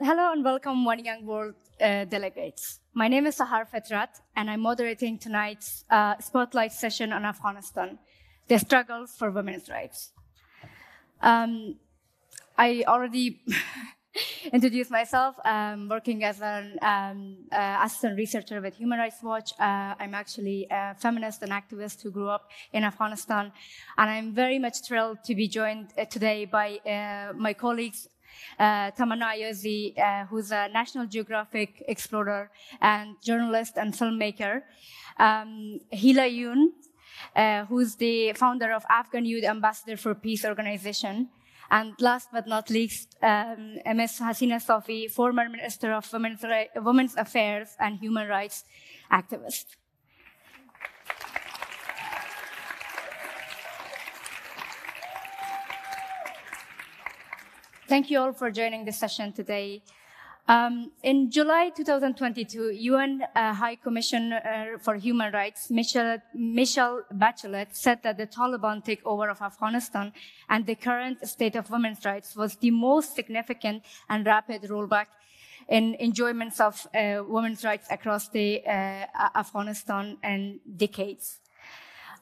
Hello and welcome, One Young World uh, delegates. My name is Sahar Fetrat, and I'm moderating tonight's uh, spotlight session on Afghanistan, the struggles for women's rights. Um, I already introduced myself. Working as an um, uh, assistant researcher with Human Rights Watch. Uh, I'm actually a feminist and activist who grew up in Afghanistan, and I'm very much thrilled to be joined uh, today by uh, my colleagues uh, Tamana Ayazi, uh, who's a National Geographic explorer and journalist and filmmaker. Um, Heela Yoon, uh, who's the founder of Afghan Youth Ambassador for Peace organization. And last but not least, um, Ms. Hasina Safi, former Minister of Women's, Women's Affairs and Human Rights activist. Thank you all for joining this session today. Um, in July 2022, UN uh, High Commissioner for Human Rights, Michelle, Michelle Bachelet, said that the Taliban takeover of Afghanistan and the current state of women's rights was the most significant and rapid rollback in enjoyments of uh, women's rights across the uh, Afghanistan in decades.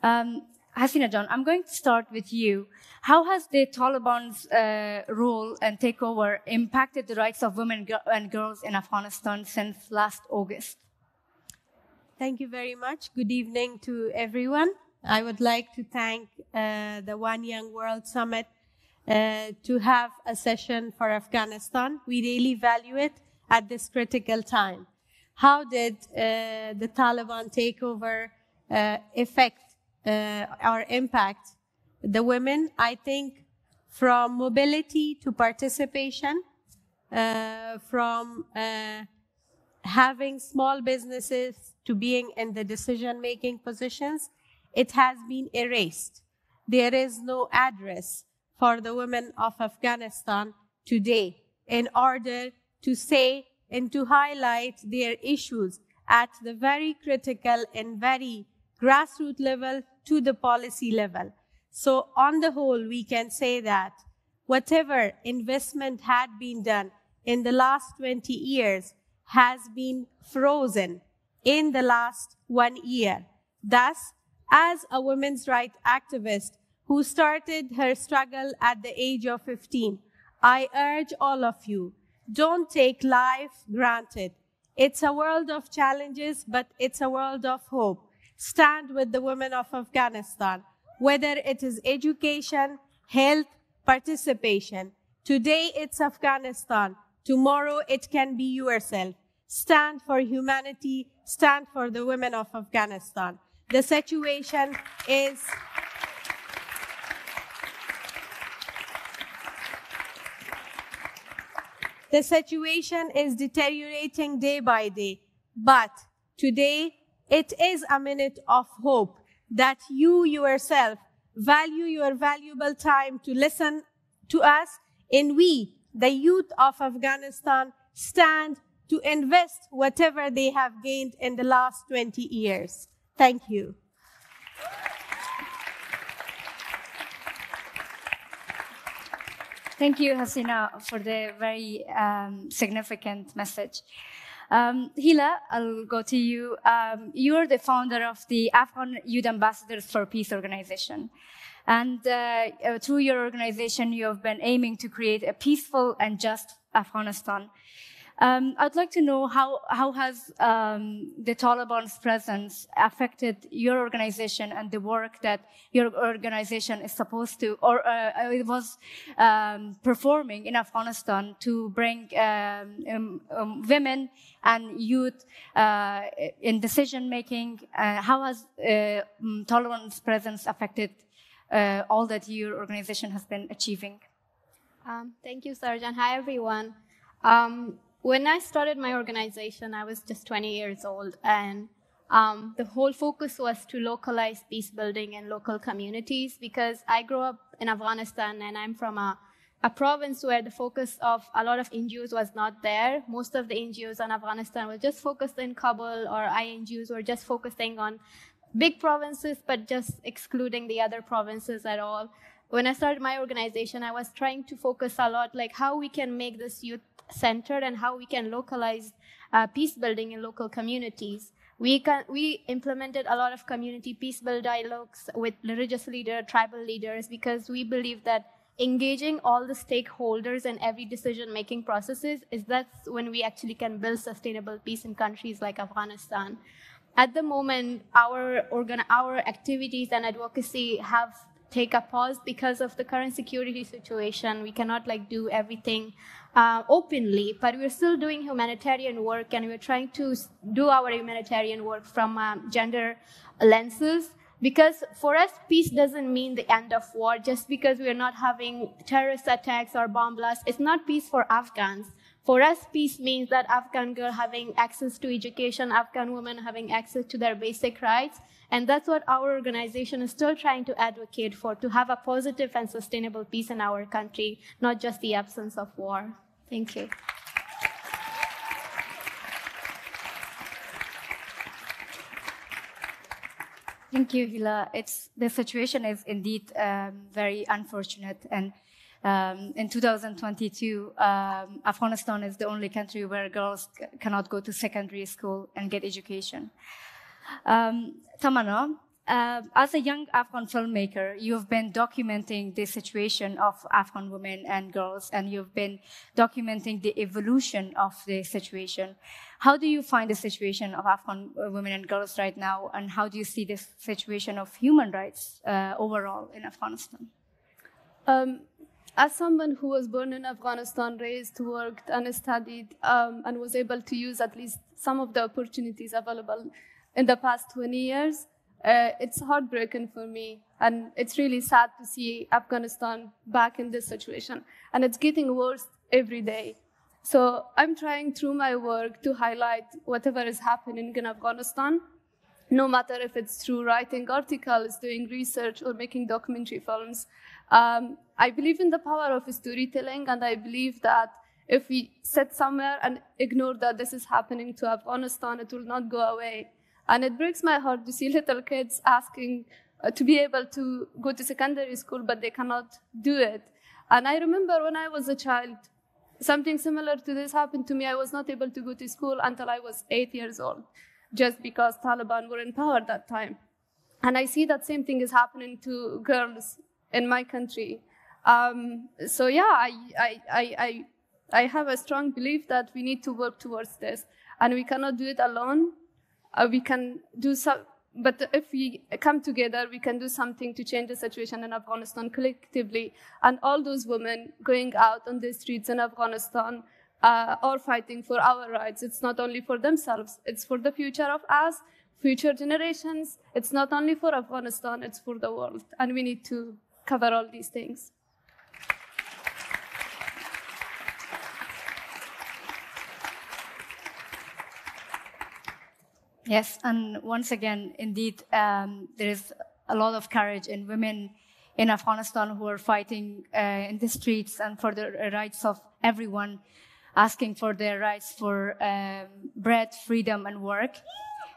Um, Hasina John, I'm going to start with you. How has the Taliban's uh, rule and takeover impacted the rights of women and girls in Afghanistan since last August? Thank you very much. Good evening to everyone. I would like to thank uh, the One Young World Summit uh, to have a session for Afghanistan. We really value it at this critical time. How did uh, the Taliban takeover uh, affect uh, our impact. The women, I think, from mobility to participation, uh, from uh, having small businesses to being in the decision making positions, it has been erased. There is no address for the women of Afghanistan today in order to say and to highlight their issues at the very critical and very grassroots level to the policy level. So on the whole, we can say that whatever investment had been done in the last 20 years has been frozen in the last one year. Thus, as a women's rights activist who started her struggle at the age of 15, I urge all of you, don't take life granted. It's a world of challenges, but it's a world of hope stand with the women of Afghanistan, whether it is education, health, participation. Today it's Afghanistan. Tomorrow it can be yourself. Stand for humanity. Stand for the women of Afghanistan. The situation is The situation is deteriorating day by day. But today it is a minute of hope that you yourself value your valuable time to listen to us and we, the youth of Afghanistan, stand to invest whatever they have gained in the last 20 years. Thank you. Thank you, Hasina, for the very um, significant message. Um, Heela, I'll go to you. Um, you're the founder of the Afghan Youth Ambassadors for Peace organization. And uh, uh, through your organization, you have been aiming to create a peaceful and just Afghanistan. Um, I'd like to know how, how has um, the Taliban's presence affected your organization and the work that your organization is supposed to, or uh, it was um, performing in Afghanistan to bring um, um, um, women and youth uh, in decision making? Uh, how has uh, Taliban's presence affected uh, all that your organization has been achieving? thank you, Sarjan. Hi, everyone. Um, when I started my organization, I was just 20 years old, and um, the whole focus was to localize peace building in local communities because I grew up in Afghanistan and I'm from a, a province where the focus of a lot of NGOs was not there. Most of the NGOs in Afghanistan were just focused in Kabul, or INGOs were just focusing on big provinces, but just excluding the other provinces at all. When I started my organization, I was trying to focus a lot like how we can make this youth centered and how we can localize uh, peace building in local communities. We, can, we implemented a lot of community peace build dialogues with religious leaders, tribal leaders, because we believe that engaging all the stakeholders in every decision making processes is that's when we actually can build sustainable peace in countries like Afghanistan. At the moment, our organ, our activities and advocacy have take a pause because of the current security situation. We cannot like do everything uh, openly, but we're still doing humanitarian work and we're trying to do our humanitarian work from um, gender lenses. Because for us, peace doesn't mean the end of war. Just because we're not having terrorist attacks or bomb blasts, it's not peace for Afghans. For us, peace means that Afghan girl having access to education, Afghan women having access to their basic rights, and that's what our organization is still trying to advocate for, to have a positive and sustainable peace in our country, not just the absence of war. Thank you. Thank you, Heela. It's, the situation is indeed um, very unfortunate. And um, in 2022, um, Afghanistan is the only country where girls cannot go to secondary school and get education. Um, Tamana, uh, as a young Afghan filmmaker, you've been documenting the situation of Afghan women and girls, and you've been documenting the evolution of the situation. How do you find the situation of Afghan women and girls right now, and how do you see the situation of human rights uh, overall in Afghanistan? Um, as someone who was born in Afghanistan, raised, worked, and studied, um, and was able to use at least some of the opportunities available in the past 20 years, uh, it's heartbreaking for me. And it's really sad to see Afghanistan back in this situation. And it's getting worse every day. So I'm trying through my work to highlight whatever is happening in Afghanistan, no matter if it's through writing articles, doing research, or making documentary films. Um, I believe in the power of storytelling, and I believe that if we sit somewhere and ignore that this is happening to Afghanistan, it will not go away. And it breaks my heart to see little kids asking uh, to be able to go to secondary school, but they cannot do it. And I remember when I was a child, something similar to this happened to me. I was not able to go to school until I was eight years old, just because Taliban were in power at that time. And I see that same thing is happening to girls in my country. Um, so yeah, I, I, I, I, I have a strong belief that we need to work towards this, and we cannot do it alone uh, we can do some, but if we come together, we can do something to change the situation in Afghanistan collectively. And all those women going out on the streets in Afghanistan uh, are fighting for our rights. It's not only for themselves, it's for the future of us, future generations. It's not only for Afghanistan, it's for the world. And we need to cover all these things. Yes, and once again, indeed, um, there is a lot of courage in women in Afghanistan who are fighting uh, in the streets and for the rights of everyone, asking for their rights for um, bread, freedom, and work.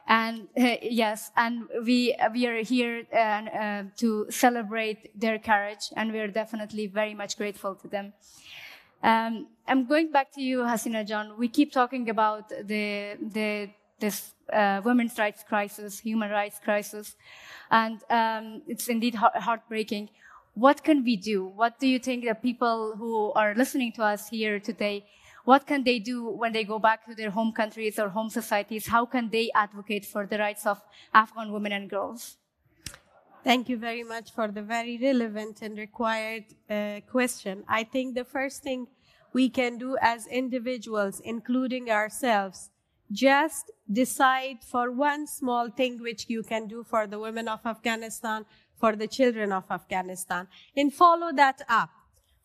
And uh, yes, and we we are here uh, uh, to celebrate their courage, and we are definitely very much grateful to them. Um, I'm going back to you, Hasina John. We keep talking about the the this uh, women's rights crisis, human rights crisis, and um, it's indeed heartbreaking. What can we do? What do you think the people who are listening to us here today, what can they do when they go back to their home countries or home societies? How can they advocate for the rights of Afghan women and girls? Thank you very much for the very relevant and required uh, question. I think the first thing we can do as individuals, including ourselves, just decide for one small thing which you can do for the women of Afghanistan, for the children of Afghanistan, and follow that up.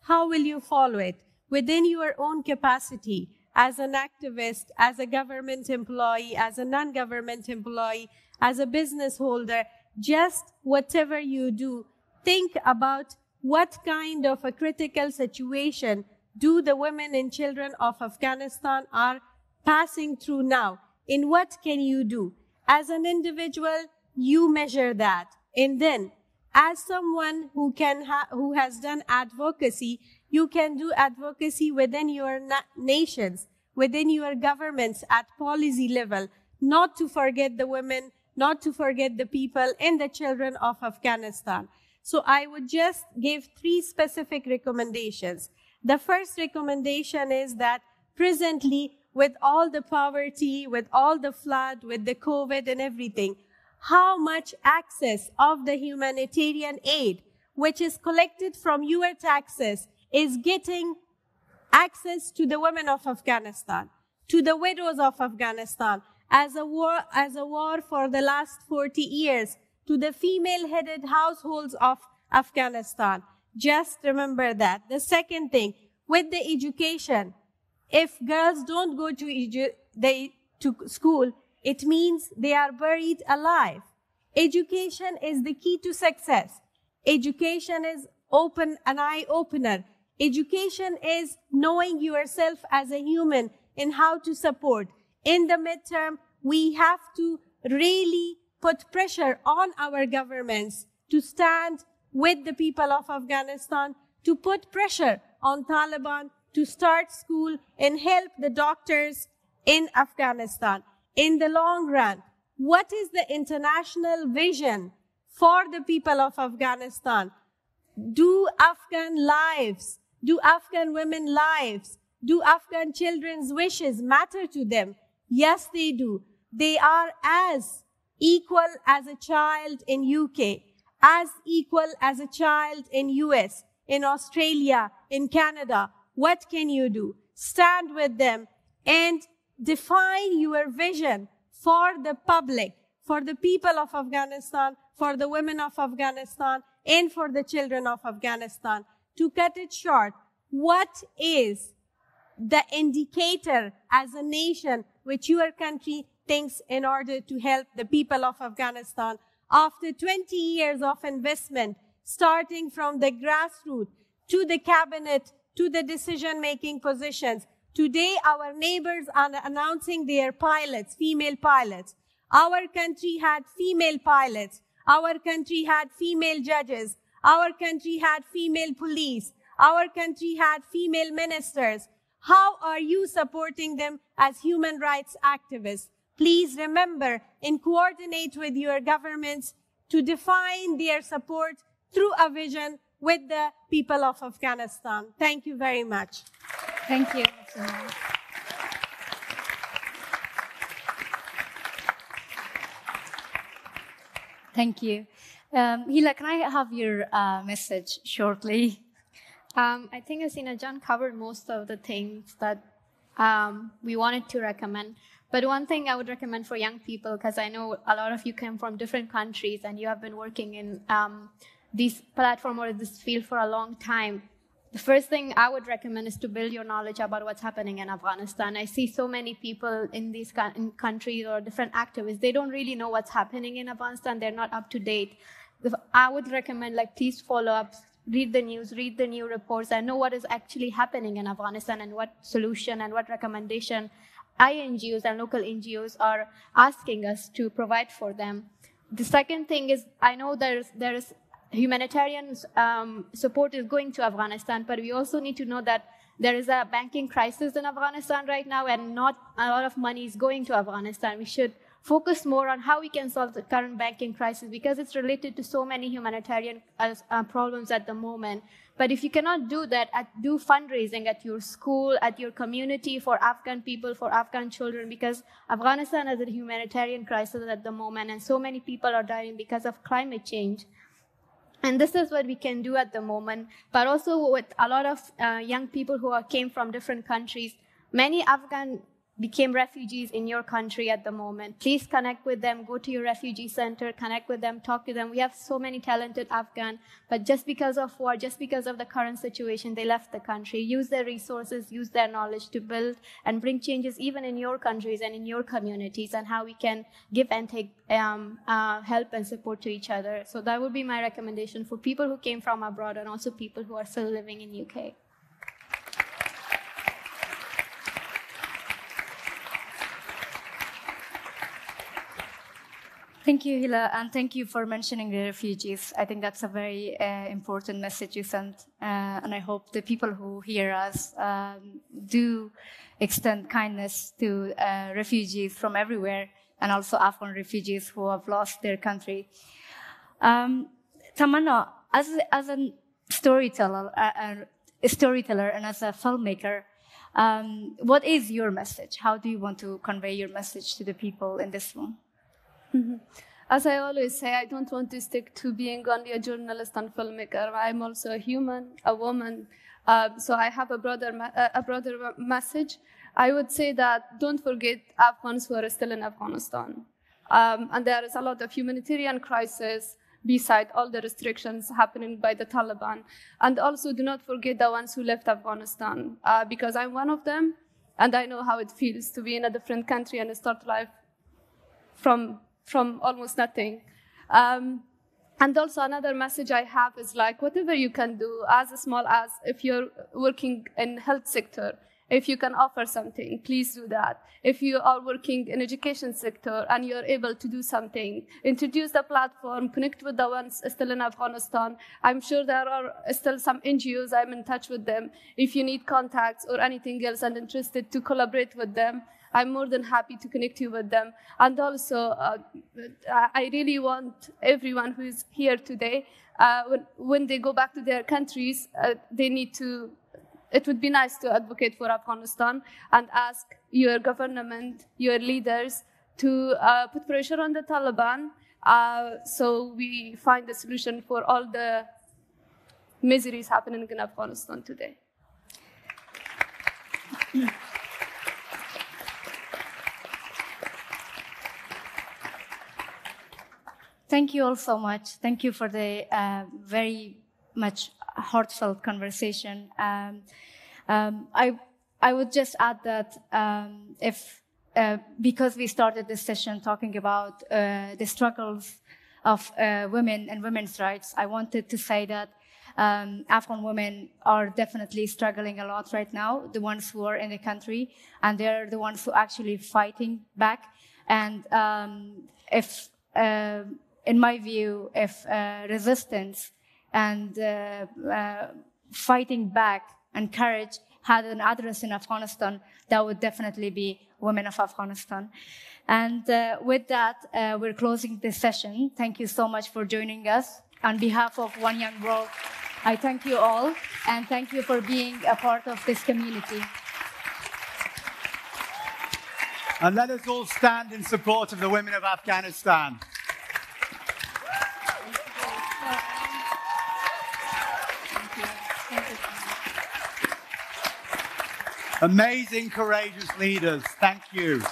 How will you follow it? Within your own capacity, as an activist, as a government employee, as a non-government employee, as a business holder, just whatever you do, think about what kind of a critical situation do the women and children of Afghanistan are passing through now. In what can you do? As an individual, you measure that. And then as someone who can ha- who has done advocacy, you can do advocacy within your na- nations, within your governments at policy level, not to forget the women, not to forget the people and the children of Afghanistan. So I would just give three specific recommendations. The first recommendation is that presently, with all the poverty, with all the flood, with the COVID and everything, how much access of the humanitarian aid, which is collected from your taxes, is getting access to the women of Afghanistan, to the widows of Afghanistan, as a war, as a war for the last 40 years, to the female-headed households of Afghanistan. Just remember that. The second thing, with the education, if girls don't go to, edu- they, to school, it means they are buried alive. Education is the key to success. Education is open, an eye opener. Education is knowing yourself as a human and how to support. In the midterm, we have to really put pressure on our governments to stand with the people of Afghanistan, to put pressure on Taliban to start school and help the doctors in Afghanistan. In the long run, what is the international vision for the people of Afghanistan? Do Afghan lives, do Afghan women lives, do Afghan children's wishes matter to them? Yes, they do. They are as equal as a child in UK, as equal as a child in US, in Australia, in Canada. What can you do? Stand with them and define your vision for the public, for the people of Afghanistan, for the women of Afghanistan, and for the children of Afghanistan. To cut it short, what is the indicator as a nation which your country thinks in order to help the people of Afghanistan after 20 years of investment, starting from the grassroots to the cabinet to the decision making positions. Today, our neighbors are announcing their pilots, female pilots. Our country had female pilots. Our country had female judges. Our country had female police. Our country had female ministers. How are you supporting them as human rights activists? Please remember and coordinate with your governments to define their support through a vision with the people of Afghanistan. Thank you very much. Thank you. Thank you. Um, Heela, can I have your uh, message shortly? Um, I think Asina John covered most of the things that um, we wanted to recommend. But one thing I would recommend for young people, because I know a lot of you came from different countries and you have been working in um, this platform or this field for a long time, the first thing I would recommend is to build your knowledge about what's happening in Afghanistan. I see so many people in these countries or different activists, they don't really know what's happening in Afghanistan. They're not up to date. I would recommend, like, please follow up, read the news, read the new reports, and know what is actually happening in Afghanistan and what solution and what recommendation INGOs and local NGOs are asking us to provide for them. The second thing is, I know there's, there's humanitarian um, support is going to Afghanistan, but we also need to know that there is a banking crisis in Afghanistan right now, and not a lot of money is going to Afghanistan. We should focus more on how we can solve the current banking crisis because it's related to so many humanitarian uh, uh problems at the moment. But if you cannot do that, at, do fundraising at your school, at your community for Afghan people, for Afghan children, because Afghanistan has a humanitarian crisis at the moment, and so many people are dying because of climate change. And this is what we can do at the moment. But also with a lot of uh, young people who are, came from different countries, many Afghan became refugees in your country at the moment. Please connect with them, go to your refugee center, connect with them, talk to them. We have so many talented Afghan, but just because of war, just because of the current situation, they left the country. Use their resources, use their knowledge to build and bring changes even in your countries and in your communities and how we can give and take um, uh, help and support to each other. So that would be my recommendation for people who came from abroad and also people who are still living in UK. Thank you, Heela, and thank you for mentioning the refugees. I think that's a very uh, important message you sent, uh, and I hope the people who hear us um, do extend kindness to uh, refugees from everywhere, and also Afghan refugees who have lost their country. Um, as as a storyteller, a storyteller, and as a filmmaker, um, what is your message? How do you want to convey your message to the people in this room? Mm-hmm. As I always say, I don't want to stick to being only a journalist and filmmaker. I'm also a human, a woman. Uh, so I have a broader, a broader message. I would say that don't forget Afghans who are still in Afghanistan. Um, and there is a lot of humanitarian crisis beside all the restrictions happening by the Taliban. And also do not forget the ones who left Afghanistan, uh, because I'm one of them, and I know how it feels to be in a different country and start life from from almost nothing. Um, and also another message I have is like whatever you can do, as small as if you're working in health sector, if you can offer something, please do that. If you are working in education sector and you're able to do something, introduce the platform, connect with the ones still in Afghanistan. I'm sure there are still some NGOs. I'm in touch with them. If you need contacts or anything else and interested to collaborate with them, I'm more than happy to connect you with them. And also, uh, I really want everyone who is here today, uh, when, when, they go back to their countries, uh, they need to, it would be nice to advocate for Afghanistan and ask your government, your leaders, to uh, put pressure on the Taliban uh, so we find a solution for all the miseries happening in Afghanistan today. Thank you all so much. Thank you for the uh, very much heartfelt conversation. Um, um, I I would just add that um, if uh, because we started this session talking about uh, the struggles of uh, women and women's rights, I wanted to say that um, Afghan women are definitely struggling a lot right now. The ones who are in the country, and they're the ones who are actually fighting back. And um, if uh, in my view, if uh, resistance and uh, uh, fighting back and courage had an address in Afghanistan, that would definitely be women of Afghanistan. And uh, with that, uh, we're closing this session. Thank you so much for joining us. On behalf of One Young World, I thank you all and thank you for being a part of this community. And let us all stand in support of the women of Afghanistan. Amazing, courageous leaders. Thank you.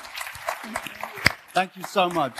Thank you so much.